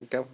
então